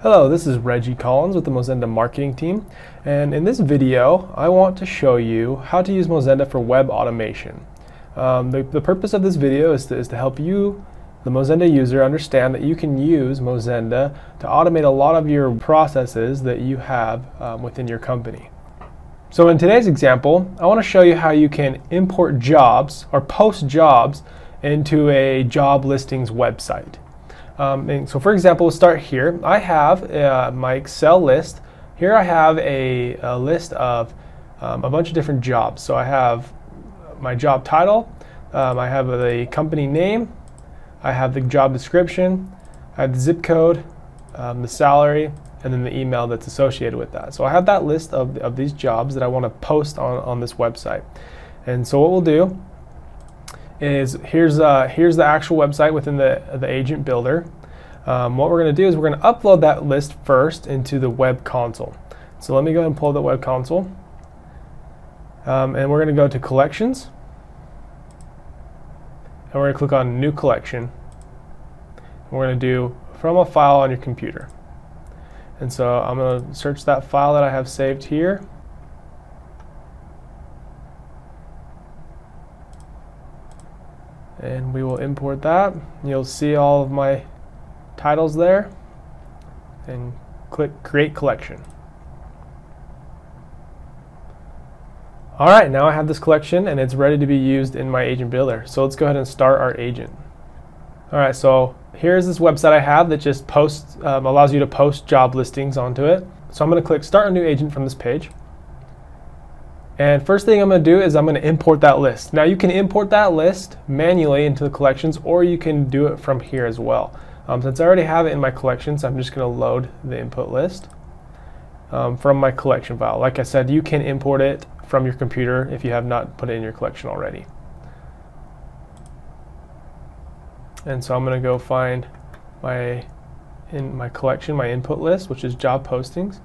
Hello, this is Reggie Collins with the Mozenda marketing team and in this video I want to show you how to use Mozenda for web automation. Um, the, the, purpose of this video is to, is to help you, the Mozenda user, understand that you can use Mozenda to automate a lot of your processes that you have um, within your company. So in today's example, I want to show you how you can import jobs or post jobs into a job listings website. Um, so for example, we'll start here. I have uh, my Excel list. Here I have a, a list of um, a bunch of different jobs. So I have my job title, um, I have the company name, I have the job description, I have the zip code, um, the salary, and then the email that's associated with that. So I have that list of, of these jobs that I want to post on, on this website. And so what we'll do is here's, uh, here's the actual website within the, the agent builder. Um, what we're going to do is we're going to upload that list first into the web console. So let me go and pull the web console. Um, and we're going to go to collections. And we're going to click on new collection. We're going to do from a file on your computer. And so I'm going to search that file that I have saved here. And we will import that. You'll see all of my titles there and click create collection. All right, now I have this collection and it's ready to be used in my agent builder. So let's go ahead and start our agent. All right, so here's this website I have that just posts, um, allows you to post job listings onto it. So I'm gonna click start a new agent from this page. And first thing I'm going to do is I'm going to import that list. Now you can import that list manually into the collections or you can do it from here as well. Um, since I already have it in my collections, I'm just going to load the input list um, from my collection file. Like I said, you can import it from your computer if you have not put it in your collection already. And so I'm going to go find my in my collection, my input list, which is job postings,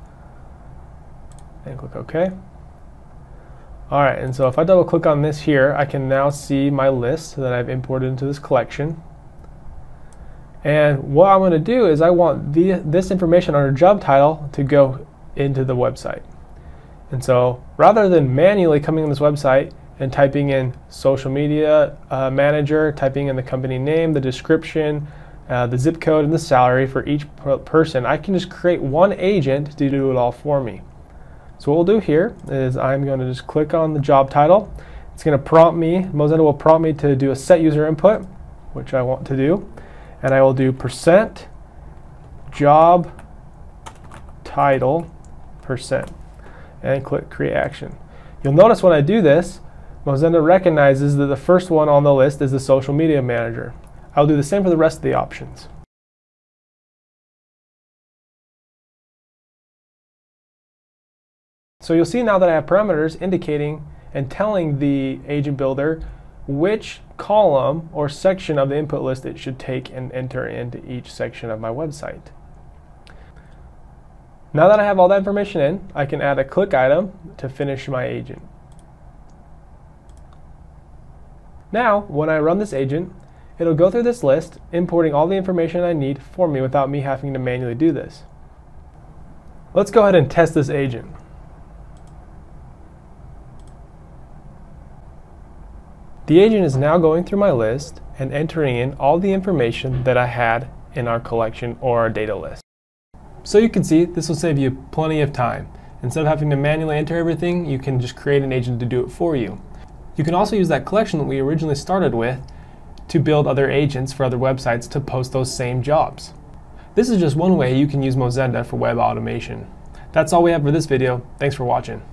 and click OK. All right, and so if I double click on this here, I can now see my list that I've imported into this collection. And what I'm going to do is I want the, this information under job title to go into the website. And so rather than manually coming on this website and typing in social media uh, manager, typing in the company name, the description, uh, the zip code, and the salary for each person, I can just create one agent to do it all for me. So what we'll do here is I'm going to just click on the job title. It's going to prompt me, Mozenda will prompt me to do a set user input, which I want to do. And I will do percent job title percent and click create action. You'll notice when I do this, Mozenda recognizes that the first one on the list is the social media manager. I'll do the same for the rest of the options. So you'll see now that I have parameters indicating and telling the agent builder which column or section of the input list it should take and enter into each section of my website. Now that I have all that information in, I can add a click item to finish my agent. Now, when I run this agent, it'll go through this list, importing all the information I need for me without me having to manually do this. Let's go ahead and test this agent. The agent is now going through my list and entering in all the information that I had in our collection or our data list. So you can see this will save you plenty of time. Instead of having to manually enter everything, you can just create an agent to do it for you. You can also use that collection that we originally started with to build other agents for other websites to post those same jobs. This is just one way you can use Mozenda for web automation. That's all we have for this video. Thanks for watching.